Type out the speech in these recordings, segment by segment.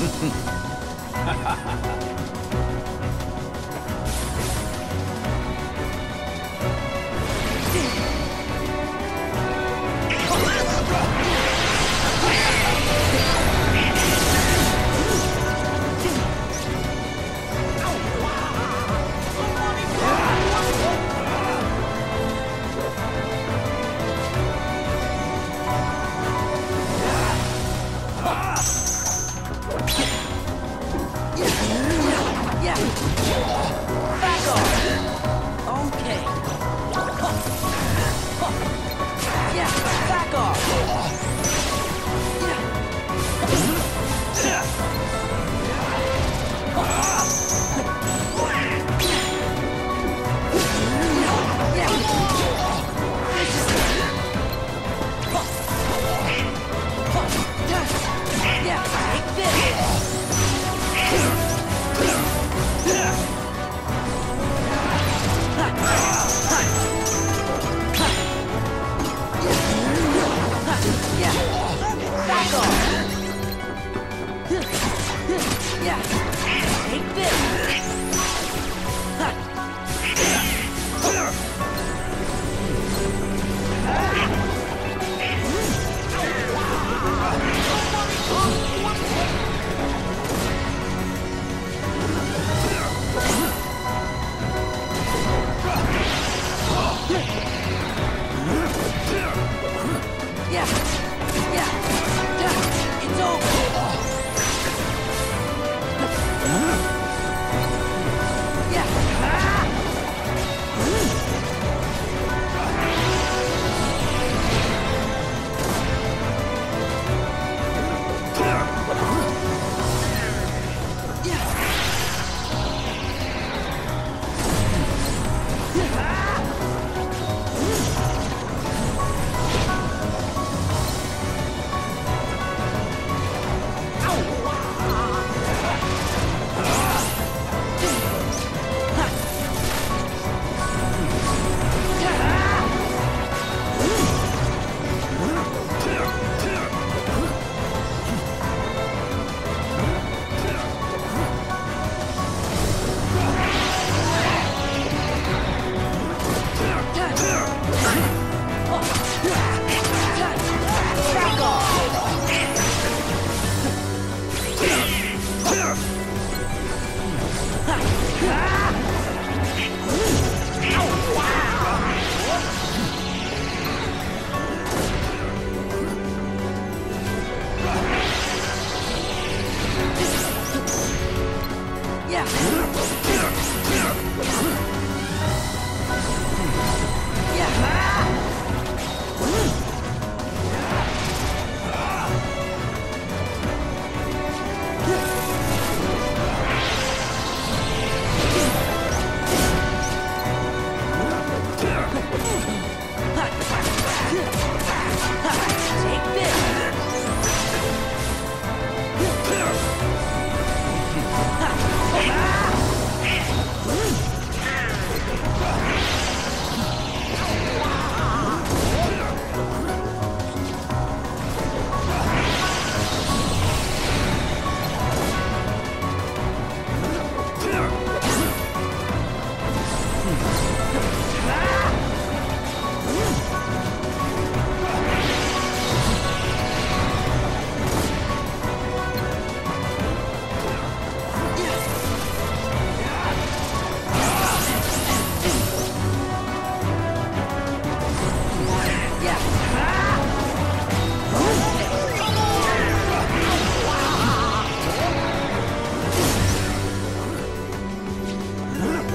嗯哼哈哈哈哈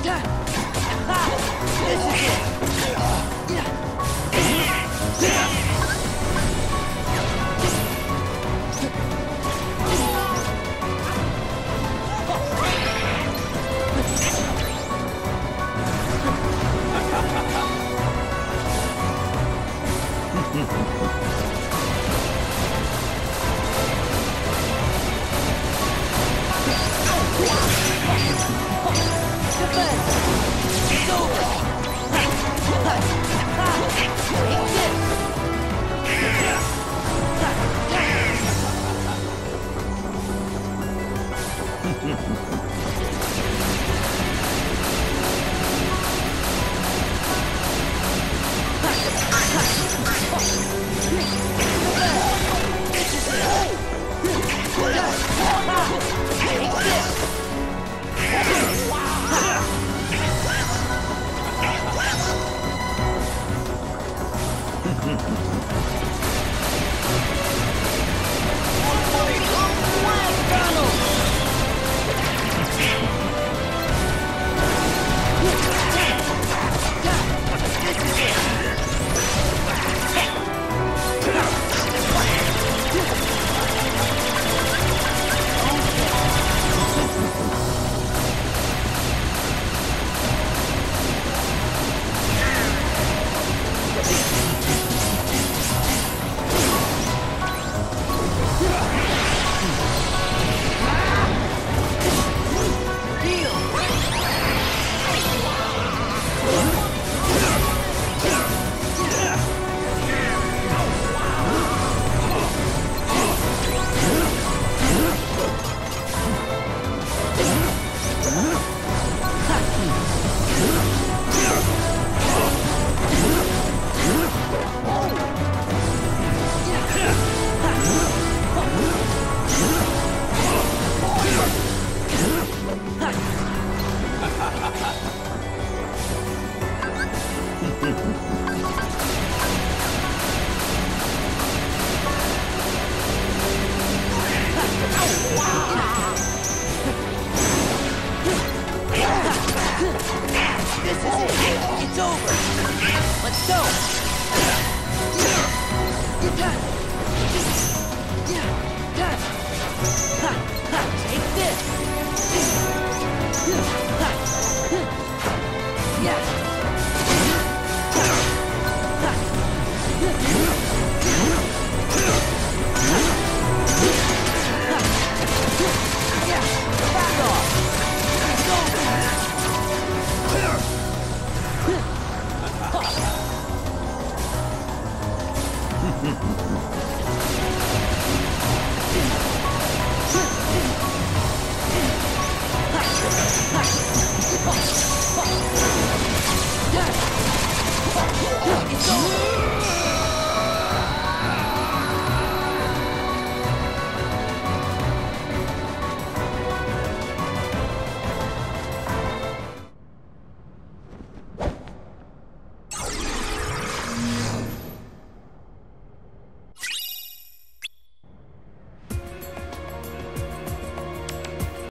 你看 us! Go! Take this!